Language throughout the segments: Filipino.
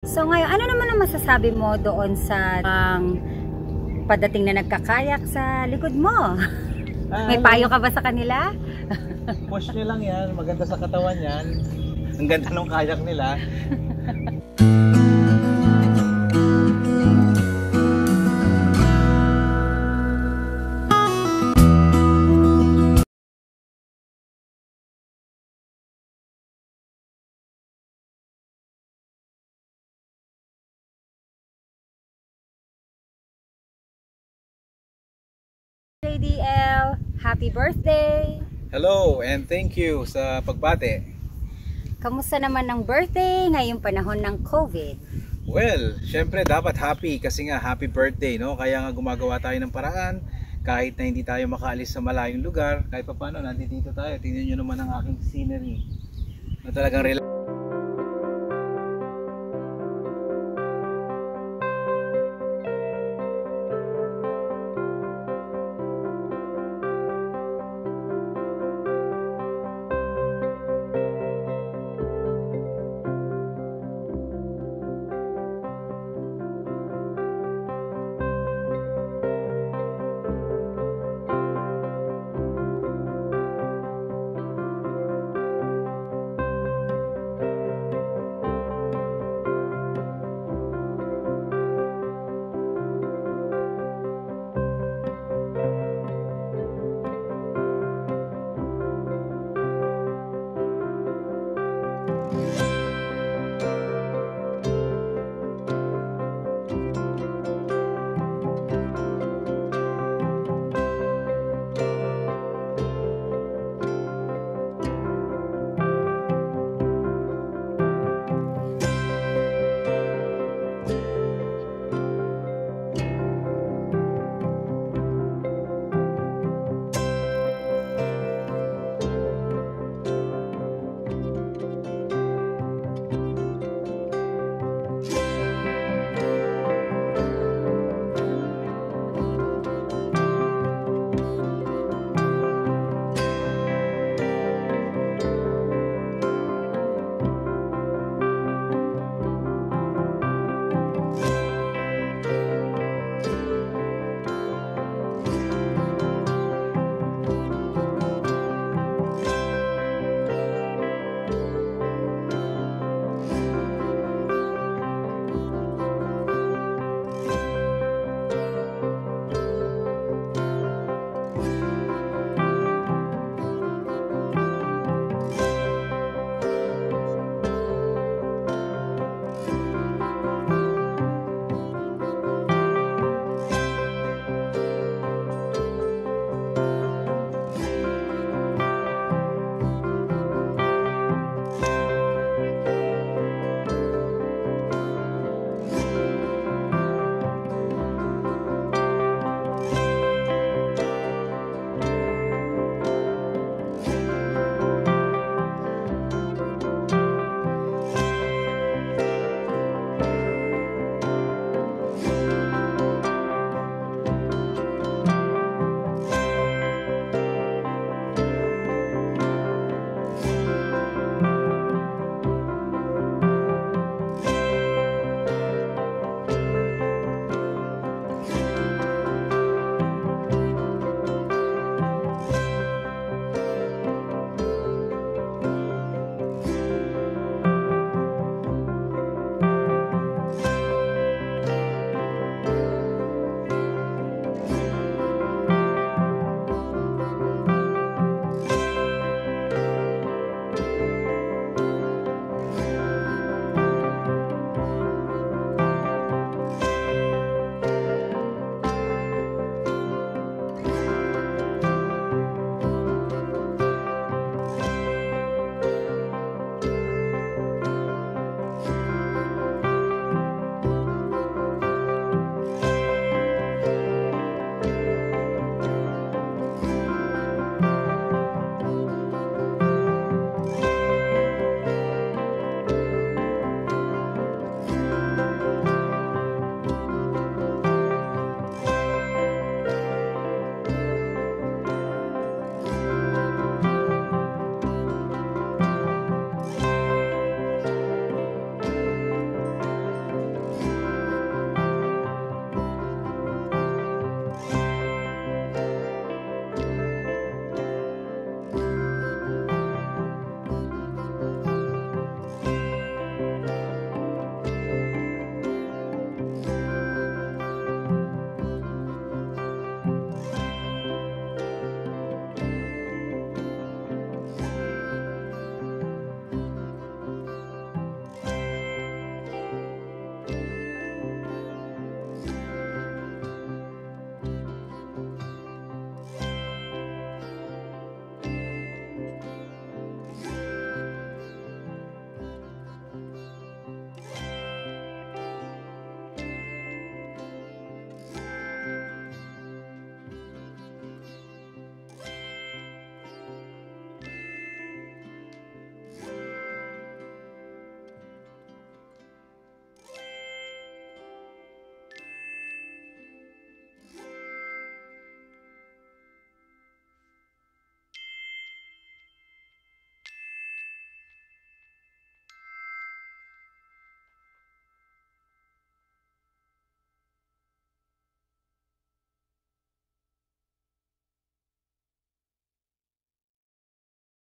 So ngayon, ano naman ang masasabi mo doon sa ang padating na nagkakayak sa likod mo? Ah, May ano, payo ka ba sa kanila? Push nyo lang yan. Maganda sa katawan yan. Ang ganda ng kayak nila. JDL, happy birthday! Hello and thank you sa pagbate. Kamusta naman ang birthday ngayong panahon ng COVID? Well, syempre dapat happy kasi nga happy birthday, no? Kaya nga gumagawa tayo ng paraan kahit na hindi tayo makaalis sa malayong lugar, kahit pa paano nandito tayo. Tingnan nyo naman ang aking scenery. Na talagang relax.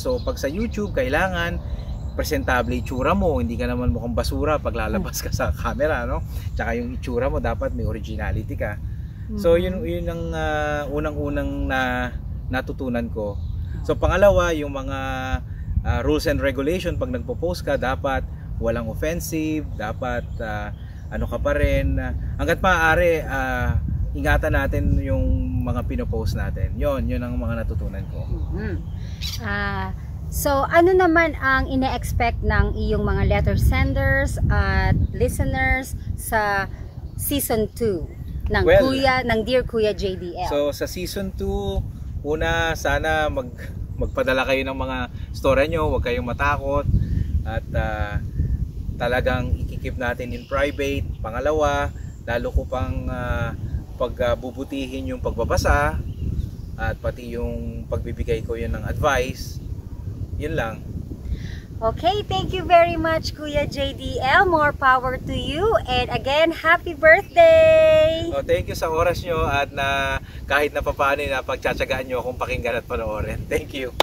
So pag sa YouTube, kailangan presentable itsura mo, hindi ka naman mukhang basura pag lalabas ka sa camera, no? Tsaka yung itsura mo dapat may originality ka. So yun yun ang ah, unang-unang na natutunan ko. So pangalawa, yung mga ah, rules and regulation pag nagpo-post ka dapat walang offensive, dapat ah, ano ka pa rin ah, hangga't maaari ah, ingatan natin yung mga pinopost natin. Yon, yun ang mga natutunan ko. Mhm. Ah, so ano naman ang ine-expect ng iyong mga letter senders at listeners sa season 2 ng Well, Kuya ng Dear Kuya JDL? So sa season 2, una sana mag magpadala kayo ng mga story nyo, huwag kayong matakot at ah, talagang ikikip natin in private. Pangalawa, lalo ko pang ah, pagbubutihin yung pagbabasa at pati yung pagbibigay ko yun ng advice. Yun lang. Okay, thank you very much Kuya JDL. More power to you and again, happy birthday! So, thank you sa oras nyo at na kahit na papaano na pagtsatsagaan nyo akong pakinggan at panoorin. Thank you.